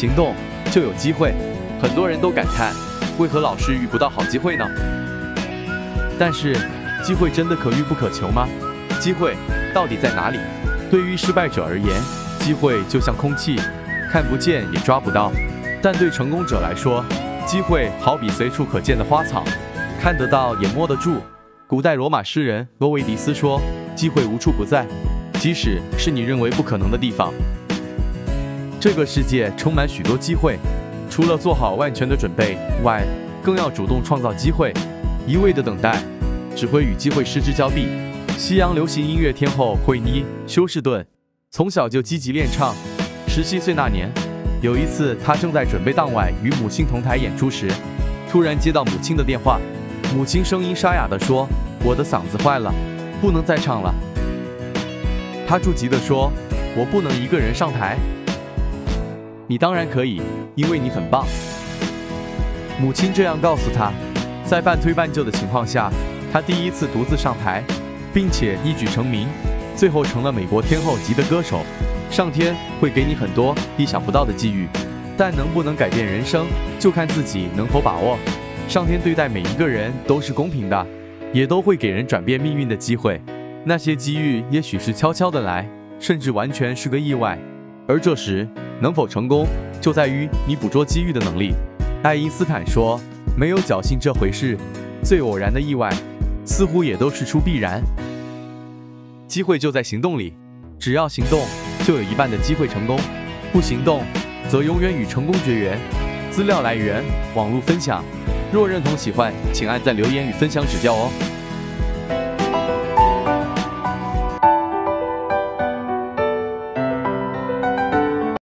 行动就有机会。很多人都感叹，为何老是遇不到好机会呢？但是，机会真的可遇不可求吗？机会到底在哪里？对于失败者而言，机会就像空气，看不见也抓不到；但对成功者来说，机会好比随处可见的花草，看得到也摸得住。古代罗马诗人罗维迪斯说：“机会无处不在，即使是你认为不可能的地方。”这个世界充满许多机会，除了做好万全的准备外，更要主动创造机会。一味的等待，只会与机会失之交臂。西洋流行音乐天后惠妮休斯顿从小就积极练唱。十七岁那年，有一次她正在准备当晚与母亲同台演出时，突然接到母亲的电话。母亲声音沙哑地说：“我的嗓子坏了，不能再唱了。”她着急地说：“我不能一个人上台。”“你当然可以，因为你很棒。”母亲这样告诉他。在半推半就的情况下，他第一次独自上台，并且一举成名，最后成了美国天后级的歌手。上天会给你很多意想不到的机遇，但能不能改变人生，就看自己能否把握。上天对待每一个人都是公平的，也都会给人转变命运的机会。那些机遇也许是悄悄的来，甚至完全是个意外。而这时能否成功，就在于你捕捉机遇的能力。爱因斯坦说。没有侥幸这回事，最偶然的意外，似乎也都是出必然。机会就在行动里，只要行动，就有一半的机会成功；不行动，则永远与成功绝缘。资料来源：网络分享。若认同喜欢，请按赞、留言与分享指教哦。